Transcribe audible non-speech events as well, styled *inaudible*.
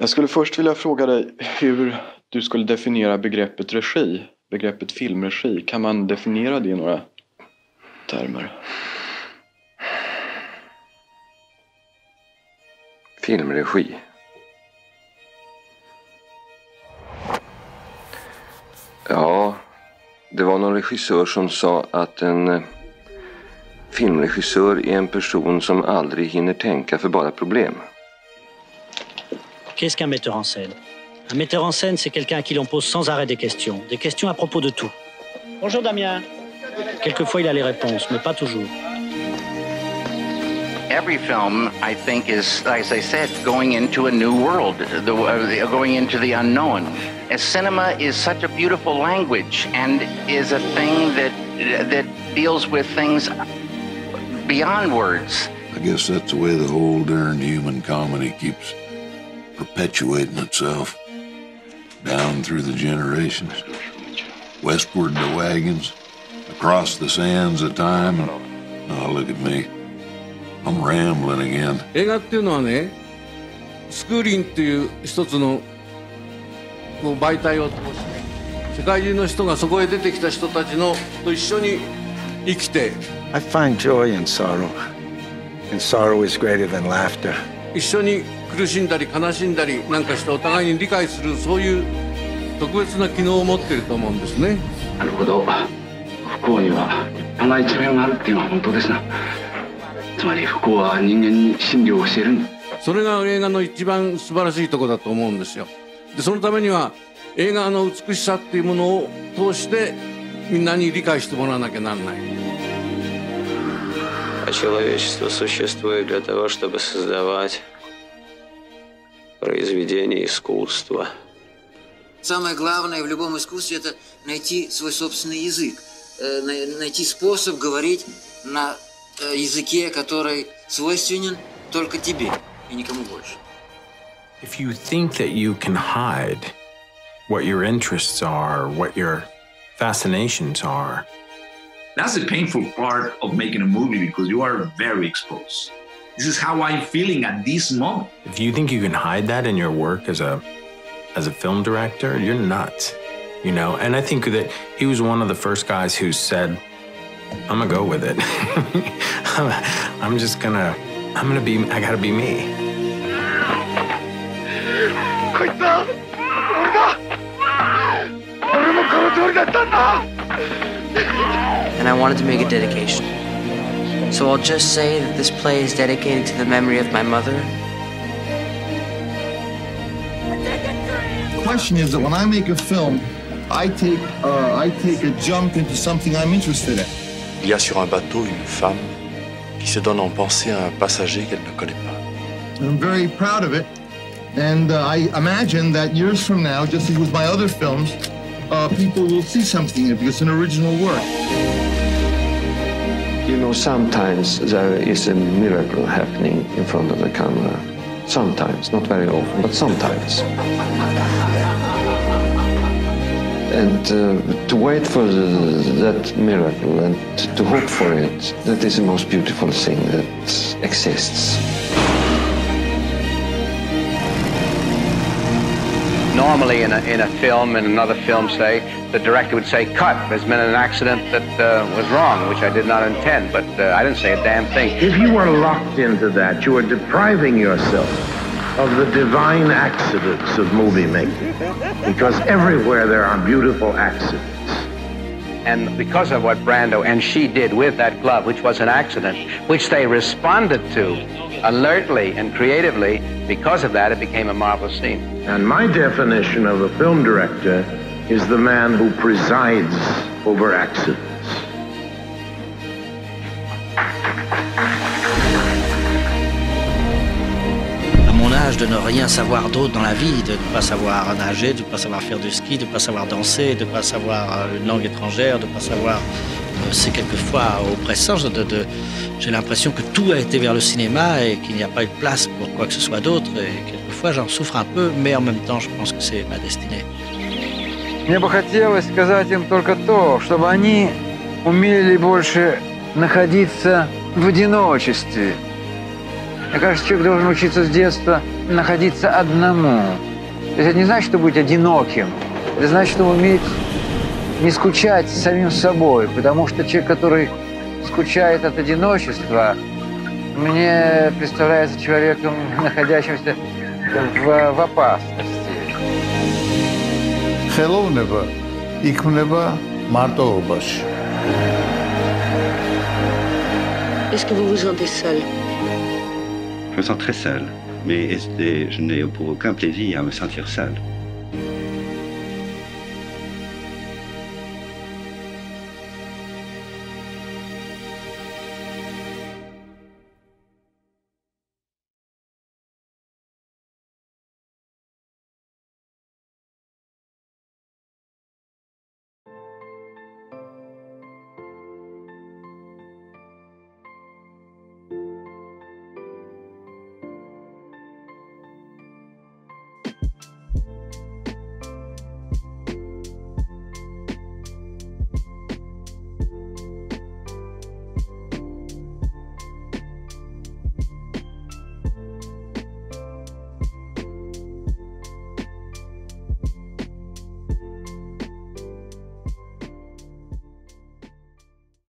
Jag skulle först vilja fråga dig hur du skulle definiera begreppet regi. Begreppet filmregi. Kan man definiera det i några termer? Filmregi. Ja, det var någon regissör som sa att en eh, filmregissör är en person som aldrig hinner tänka för bara problem. Qu'est-ce qu'un metteur en scène? Un metteur en scène, c'est quelqu'un à qui l'on pose sans arrêt des questions. Des questions à propos de tout. Bonjour Damien. Quelquefois, il a les réponses, mais pas toujours. every film, I think, is, as I said, going into a new world, the, uh, going into the unknown. As cinema is such a beautiful language and is a thing that that deals with things beyond words. I guess that's the way the whole darn human comedy keeps perpetuating itself down through the generations. Westward the wagons, across the sands of time, and oh, look at me. I'm rambling again. 映画っていうのはねスクリーンっていう一つのこう媒体を通して世界中の人がそこへ出てきた人たちのと一緒に生きて I find joy in sorrow, and sorrow is greater than laughter. 一緒に 苦しんだり悲しんだりなんかしてお互いに理解するそういう特別な機能を持っていると思うんですねなるほど不幸には立派な一面があるっていうのは本当ですなつまり不幸は人間に真理を教えるんだそれが映画の一番素晴らしいところだと思うんですよでそのためには映画の美しさっていうものを通してみんなに理解してもらわなきゃなんない А человечество существует для того, чтобы создавать произведения искусства. Самое главное в любом искусстве – это найти свой собственный язык, э, на- найти способ говорить на э, языке, который свойственен только тебе и никому больше. If you think that you can hide what your interests are, what your fascinations are, That's the painful part of making a movie because you are very exposed. This is how I'm feeling at this moment. If you think you can hide that in your work as a as a film director, you're nuts. You know, and I think that he was one of the first guys who said, I'm gonna go with it. *laughs* I'm just gonna, I'm gonna be, I gotta be me. And I wanted to make a dedication. So I'll just say that this play is dedicated to the memory of my mother. The question is that when I make a film, I take uh, I take a jump into something I'm interested in. Il y a sur un bateau une femme qui se donne en pensée à un passager qu'elle ne connaît pas. I'm very proud of it, and uh, I imagine that years from now, just as with my other films, uh, people will see something in it because it's an original work. You know, sometimes there is a miracle happening in front of the camera. Sometimes, not very often, but sometimes. And uh, to wait for the, that miracle and to hope for it, that is the most beautiful thing that exists. Normally, in a, in a film, in another film, say, the director would say, cut, there's been an accident that uh, was wrong, which I did not intend, but uh, I didn't say a damn thing. If you are locked into that, you are depriving yourself of the divine accidents of movie making. Because everywhere there are beautiful accidents. And because of what Brando and she did with that glove, which was an accident, which they responded to alertly and creatively, because of that, it became a marvelous scene. And my definition of a film director is the man who presides over accidents. À mon âge, de ne rien savoir d'autre dans la vie, de ne pas savoir nager, de ne pas savoir faire du ski, de ne pas savoir danser, de ne pas savoir euh, une langue étrangère, de ne pas savoir. euh, C'est quelquefois oppressant. Je- de- de- J'ai l'impression que tout a été vers le cinéma et qu'il n'y a pas eu de place pour quoi que ce soit d'autre. Et quelquefois, j'en souffre un peu, mais en même temps, je pense que c'est ma destinée. Мне бы хотелось сказать им только то, чтобы они умели больше находиться в одиночестве. Мне кажется, человек должен учиться с детства находиться одному. То есть это не значит, что быть одиноким. Это значит, что уметь не скучать самим собой, потому что человек, который скучает от одиночества, мне представляется человеком, *laughs* находящимся в, в опасности. ხელოვნება იქმნება მარტოობაში. Est-ce que vous vous sentez seul Je me sens très seul, mais je n'ai pour aucun plaisir à me sentir seul.